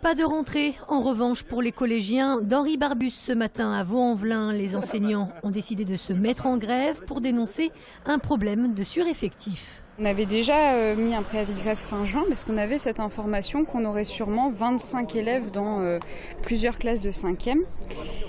Pas de rentrée, en revanche, pour les collégiens d'Henri Barbus ce matin à Vaux-en-Velin. Les enseignants ont décidé de se mettre en grève pour dénoncer un problème de sureffectif. On avait déjà euh, mis un préavis de grève fin juin parce qu'on avait cette information qu'on aurait sûrement 25 élèves dans euh, plusieurs classes de 5e.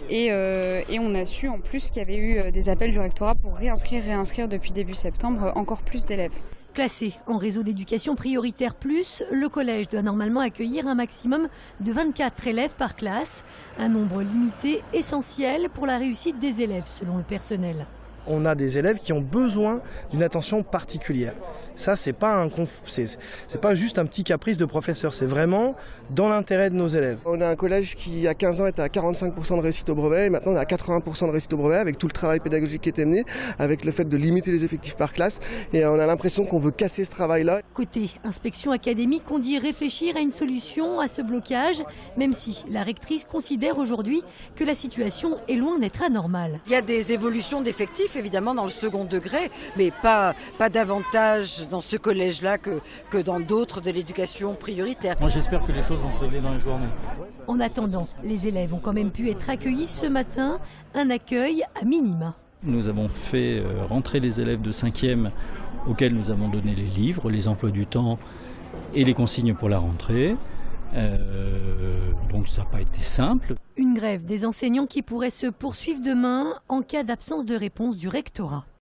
Et, euh, et on a su en plus qu'il y avait eu des appels du rectorat pour réinscrire, réinscrire depuis début septembre encore plus d'élèves. Classé en réseau d'éducation prioritaire plus, le collège doit normalement accueillir un maximum de 24 élèves par classe, un nombre limité essentiel pour la réussite des élèves selon le personnel on a des élèves qui ont besoin d'une attention particulière. Ça, c'est pas un c'est pas juste un petit caprice de professeur, c'est vraiment dans l'intérêt de nos élèves. On a un collège qui, à 15 ans, était à 45% de réussite au brevet, et maintenant on est à 80% de réussite au brevet, avec tout le travail pédagogique qui est mené, avec le fait de limiter les effectifs par classe, et on a l'impression qu'on veut casser ce travail-là. Côté inspection académique, on dit réfléchir à une solution à ce blocage, même si la rectrice considère aujourd'hui que la situation est loin d'être anormale. Il y a des évolutions d'effectifs évidemment dans le second degré, mais pas, pas davantage dans ce collège-là que, que dans d'autres de l'éducation prioritaire. Moi j'espère que les choses vont se régler dans les journées. En attendant, les élèves ont quand même pu être accueillis ce matin, un accueil à minima. Nous avons fait euh, rentrer les élèves de 5e auxquels nous avons donné les livres, les emplois du temps et les consignes pour la rentrée. Euh, donc ça n'a pas été simple. Une grève des enseignants qui pourrait se poursuivre demain en cas d'absence de réponse du rectorat.